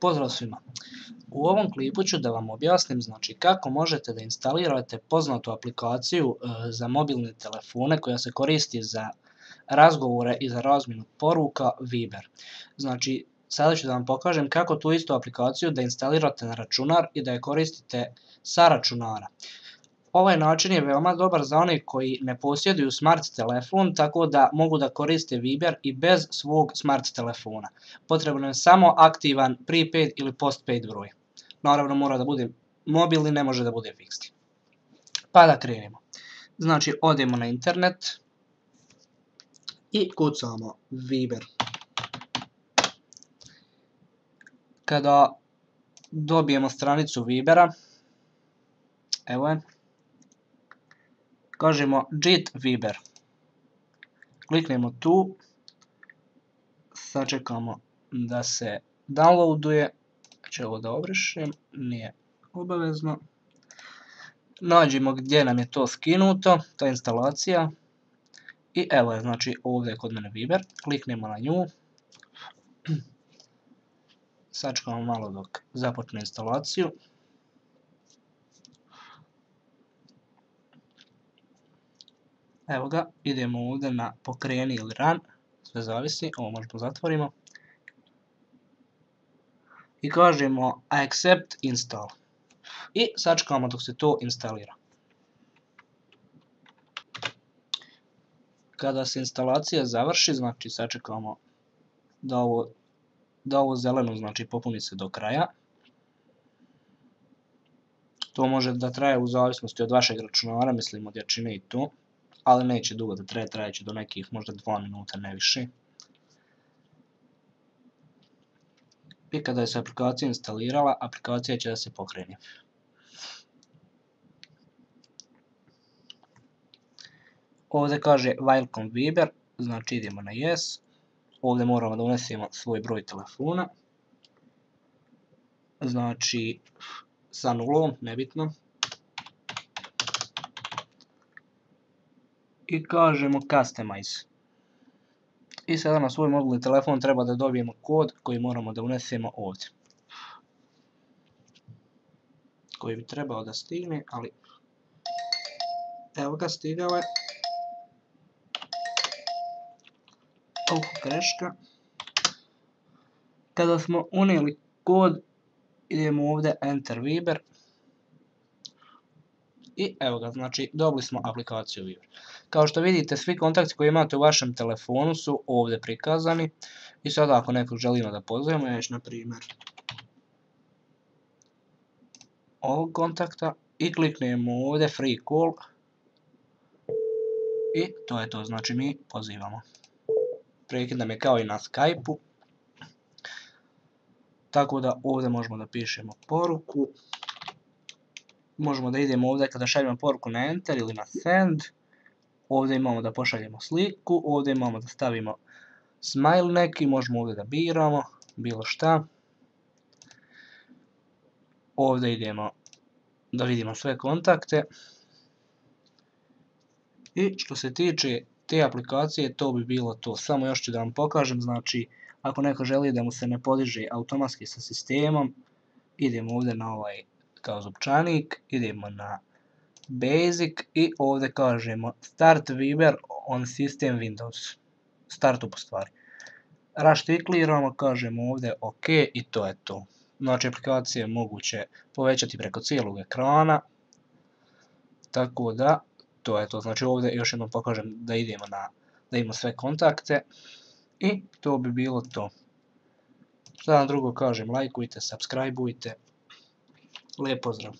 Pozdrav svima! U ovom klipu ću da vam objasnim znači kako možete da instalirate poznatu aplikaciju e, za mobilne telefone koja se koristi za razgovore i za razmjenu poruka Viber. Znači sada ću da vam pokažem kako tu istu aplikaciju da instalirate na računar i da je koristite sa računara. Ovaj način je veoma dobar za one koji ne posjeduju smart telefon, tako da mogu da koriste Viber i bez svog smart telefona. Potrebno je samo aktivan prepaid ili postpaid broj. Naravno mora da bude mobilni, ne može da bude fiksni. Pa da krenemo. Znači odemo na internet i kucamo Viber. Kada dobijemo stranicu Vibera, evo je, kažemo JIT Viber. Kliknemo tu, sačekamo da se downloaduje, će ovo da obrišem, nije obavezno. Nađemo gdje nam je to skinuto, ta instalacija. I evo je, znači ovdje je kod mene Viber, kliknemo na nju. Sačekamo malo dok započne instalaciju. Evo ga, idemo ovdje na pokreni ili run, sve zavisi, ovo možemo zatvorimo. I kažemo accept install. I sačekamo dok se to instalira. Kada se instalacija završi, znači sačekamo da ovo, da ovo zeleno znači popuni se do kraja. To može da traje u zavisnosti od vašeg računara, mislim od jačine i to ali neće dugo da traje, trajeće do nekih možda 2 minuta, ne više. I kada je se aplikacija instalirala, aplikacija će da se pokrene. Ovdje kaže welcome Viber, znači idemo na yes. Ovdje moramo da unesemo svoj broj telefona. Znači sa nulom, nebitno. I kažemo customize. I sada na svoj mobilni telefon treba da dobijemo kod koji moramo da unesemo ovdje. Koji bi trebao da stigne, ali evo ga stigao je. Oh, greška. Kada smo unijeli kod, idemo ovdje Enter Viber i evo ga, znači dobili smo aplikaciju Viber. Kao što vidite, svi kontakti koji imate u vašem telefonu su ovdje prikazani. I sada ako nekog želimo da pozovemo, ja na primjer ovog kontakta i kliknemo ovdje free call i to je to, znači mi pozivamo. Prekid nam je kao i na Skype-u. Tako da ovdje možemo da pišemo poruku možemo da idemo ovdje kada šaljemo poruku na enter ili na send. Ovdje imamo da pošaljemo sliku, ovdje imamo da stavimo smile neki, možemo ovdje da biramo, bilo šta. Ovdje idemo da vidimo sve kontakte. I što se tiče te aplikacije, to bi bilo to. Samo još ću da vam pokažem, znači, ako neko želi da mu se ne podiže automatski sa sistemom, idemo ovdje na ovaj kao zupčanik, idemo na Basic i ovdje kažemo Start Viber on System Windows. Startup u stvari. Raštikliramo, kažemo ovdje OK i to je to. Znači aplikacije je moguće povećati preko cijelog ekrana. Tako da, to je to. Znači ovdje još jednom pokažem da idemo na, da imamo sve kontakte. I to bi bilo to. Šta vam drugo kažem, lajkujte, subscribeujte. Lijep pozdrav.